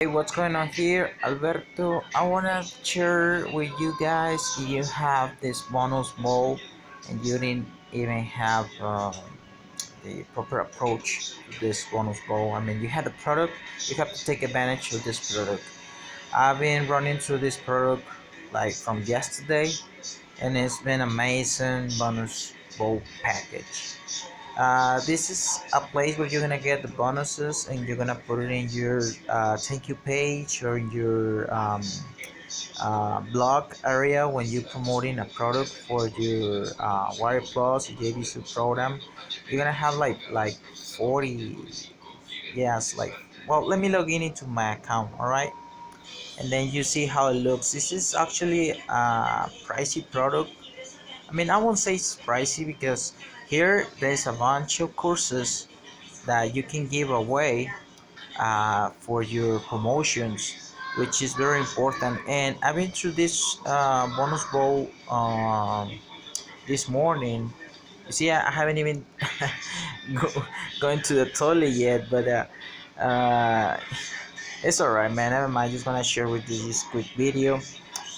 Hey, what's going on here, Alberto? I wanna share with you guys. You have this bonus vault, and you didn't even have uh, the proper approach to this bonus vault. I mean, you had the product. You have to take advantage of this product. I've been running through this product like from yesterday, and it's been amazing bonus ball package. Uh, this is a place where you're gonna get the bonuses and you're gonna put it in your uh, thank you page or in your um, uh, blog area when you're promoting a product for your uh, Wire Plus JVC program. You're gonna have like like 40 yes like well let me log in into my account all right and then you see how it looks. This is actually a pricey product. I mean I won't say it's pricey because here there's a bunch of courses that you can give away uh, for your promotions which is very important. And I've been through this uh, bonus vault um, this morning. You see I, haven't even go, going to the toilet yet but uh, uh, it's alright man. Never mind. Just gonna share with you this quick video.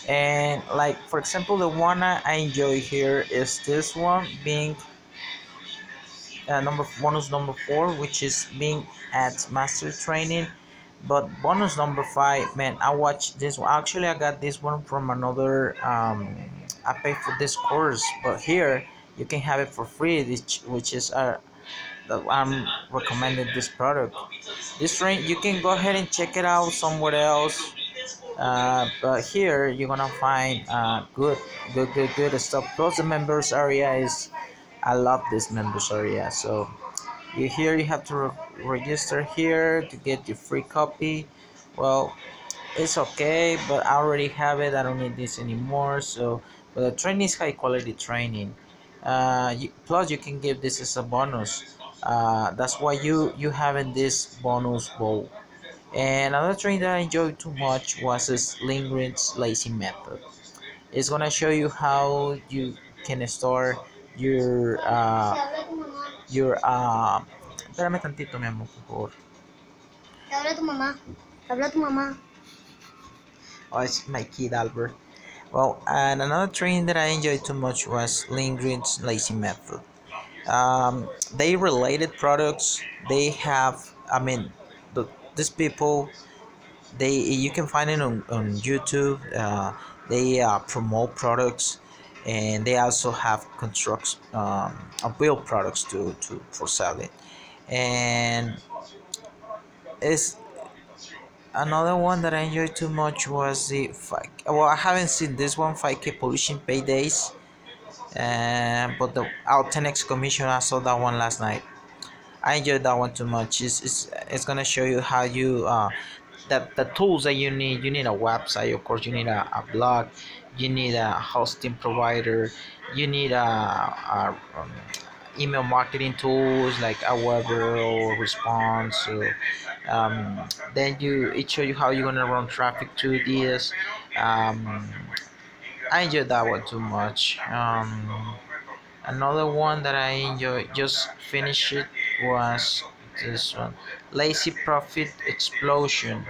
And like for example the one I enjoy here is this one being uh, number bonus number four which is being at master training. But bonus number five man i watched this one. Actually i got this one from another um i paid for this course but here you can have it for free which, which is uh i'm recommending this product. This train you can go ahead and check it out somewhere else uh, but here you're gonna find uh, good good good good stuff. Plus the members area is I love this members area so you here you have to re register here to get your free copy. Well it's okay but I already have it I don't need this anymore so but the training is high quality training. Uh, you, plus you can give this as a bonus. Uh, that's why you you having this bonus vault. And another training that I enjoyed too much was this Lindgren's lazy method. It's gonna show you how you can store your uh, your uh, espérame tantito mi amor por favor. Habla tu mamá. Habla tu mamá. Oh it's my kid Albert. Well and another training that I enjoyed too much was Lindgren's lazy method. Um, they related products. They have I mean the, these people they you can find it on, on YouTube. Uh, they uh, promote products and they also have constructs um, build products to, to for selling. And it's another one that I enjoyed too much was the well I haven't seen this one 5k pollution paydays. Uh, but the 10x commission I saw that one last night. I enjoyed that one too much. It's, it's, it's gonna show you how you uh, that the tools that you need. You need a website of course you need a, a blog you need a hosting provider you need a, a um, email marketing tools like Aweber or Response so, um, then you it show you how you're gonna run traffic to this. Um, I enjoyed that one too much. Um, another one that I enjoyed just finished it was this one lazy profit explosion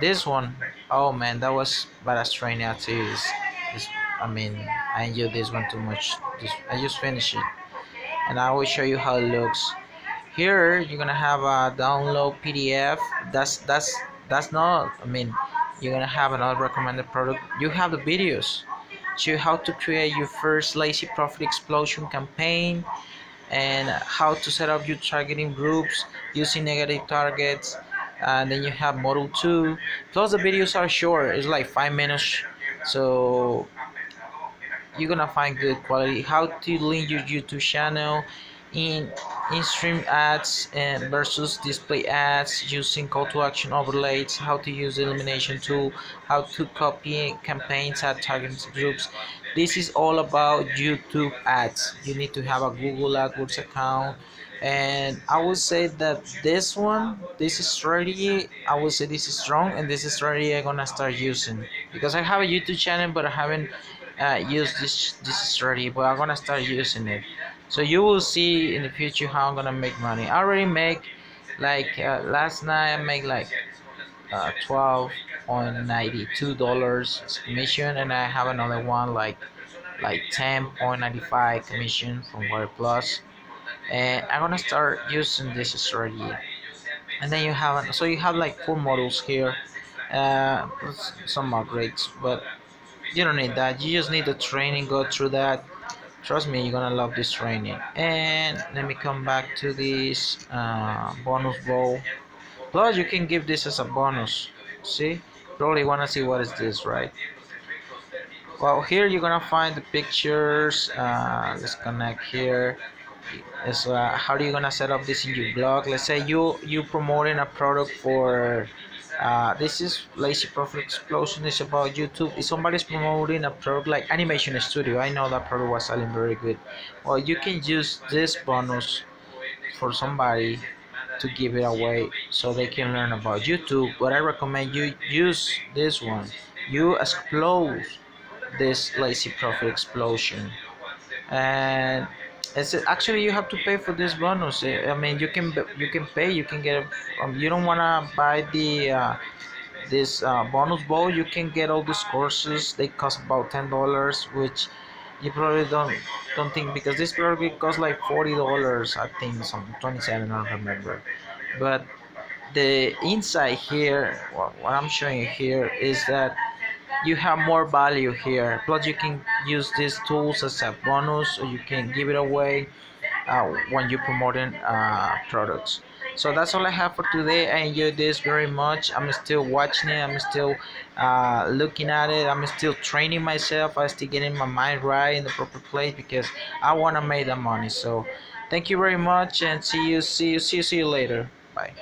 this one oh man that was badass training I tell you this, this, I mean I enjoyed this one too much. Just, I just finished it. And I will show you how it looks. Here you're gonna have a download PDF that's that's that's not I mean you're gonna have another recommended product. You have the videos. Show how to create your first lazy profit explosion campaign and how to set up your targeting groups using negative targets and then you have model 2 plus the videos are short. It's like five minutes. So you're gonna find good quality. How to link your youtube channel in in-stream ads and versus display ads using call to action overlays. How to use elimination tool. How to copy campaigns at target groups. This is all about youtube ads. You need to have a google adwords account and i would say that this one this strategy i would say this is strong and this strategy i'm gonna start using. Because i have a youtube channel but i haven't uh, used this this strategy but i'm gonna start using it. So you will see in the future how i'm gonna make money. I already make like uh, last night i make like uh, 12.92 dollars commission and I have another one like like 10.95 commission from Wire Plus and I'm gonna start using this strategy. And then you have so you have like four models here. Uh, some upgrades but you don't need that. You just need the training go through that. Trust me you're gonna love this training. And let me come back to this uh, bonus vault. Plus you can give this as a bonus. See? Probably wanna see what is this right? Well here you're gonna find the pictures. Uh, let's connect here is uh, how are you gonna set up this in your blog? Let's say you you promoting a product for uh, this is lazy profit explosion is about youtube. If somebody's promoting a product like animation studio i know that product was selling very good. Well you can use this bonus for somebody to give it away so they can learn about youtube but i recommend you use this one. You explode this lazy profit explosion. And it's actually you have to pay for this bonus. I mean you can you can pay you can get um, you don't want to buy the uh, this uh, bonus vault you can get all these courses. They cost about ten dollars which you probably don't don't think because this probably costs like 40 dollars i think some 27 i don't remember. But the inside here what, what i'm showing you here is that you have more value here. Plus you can use these tools as a bonus or you can give it away uh, when you're promoting uh, products. So that's all I have for today. I enjoyed this very much. I'm still watching it. I'm still uh, looking at it. I'm still training myself. I'm still getting my mind right in the proper place because I want to make the money. So thank you very much and see you see you see you, see you later. Bye